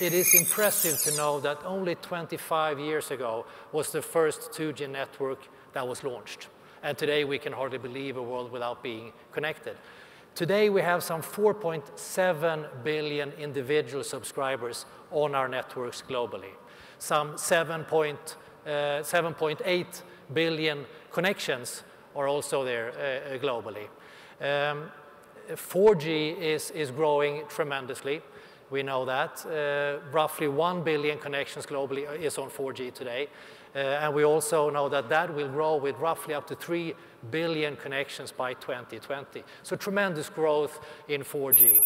It is impressive to know that only 25 years ago was the first 2G network that was launched. And today we can hardly believe a world without being connected. Today we have some 4.7 billion individual subscribers on our networks globally. Some 7.8 uh, billion connections are also there uh, globally. Um, 4G is, is growing tremendously. We know that. Uh, roughly 1 billion connections globally is on 4G today. Uh, and we also know that that will grow with roughly up to 3 billion connections by 2020. So tremendous growth in 4G.